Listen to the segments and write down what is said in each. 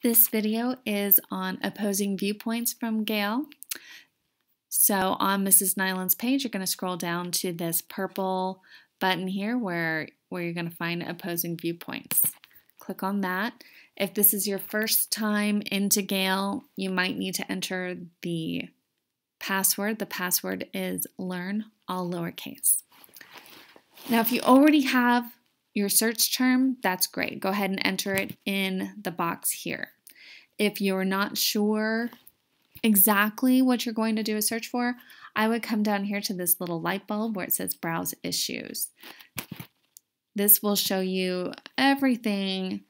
This video is on opposing viewpoints from Gale. So on Mrs. Nyland's page, you're going to scroll down to this purple button here where, where you're going to find opposing viewpoints. Click on that. If this is your first time into Gale, you might need to enter the password. The password is learn, all lowercase. Now, if you already have your search term, that's great. Go ahead and enter it in the box here. If you're not sure exactly what you're going to do a search for, I would come down here to this little light bulb where it says Browse Issues. This will show you everything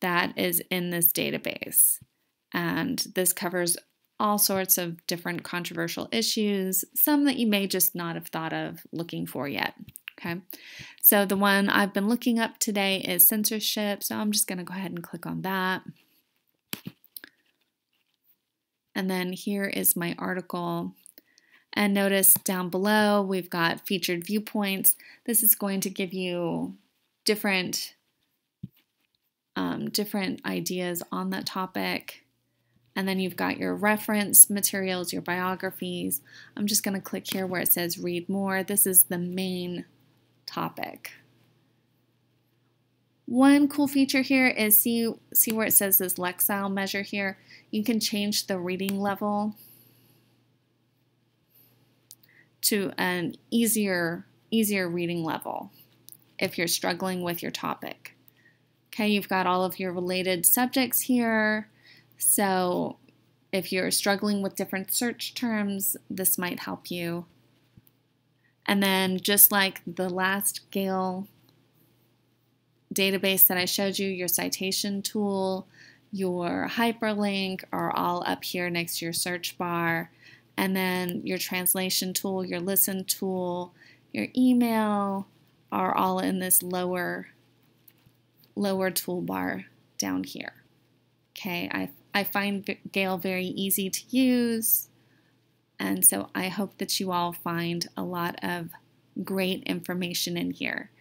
that is in this database. And this covers all sorts of different controversial issues, some that you may just not have thought of looking for yet. Okay, so the one I've been looking up today is censorship, so I'm just going to go ahead and click on that. And then here is my article. And notice down below we've got featured viewpoints. This is going to give you different um, different ideas on that topic. And then you've got your reference materials, your biographies. I'm just going to click here where it says read more. This is the main topic. One cool feature here is see, see where it says this Lexile measure here. You can change the reading level to an easier, easier reading level if you're struggling with your topic. Okay, you've got all of your related subjects here. So if you're struggling with different search terms, this might help you and then just like the last Gale database that I showed you, your citation tool, your hyperlink are all up here next to your search bar. And then your translation tool, your listen tool, your email are all in this lower lower toolbar down here. Okay, I, I find Gale very easy to use. And so I hope that you all find a lot of great information in here.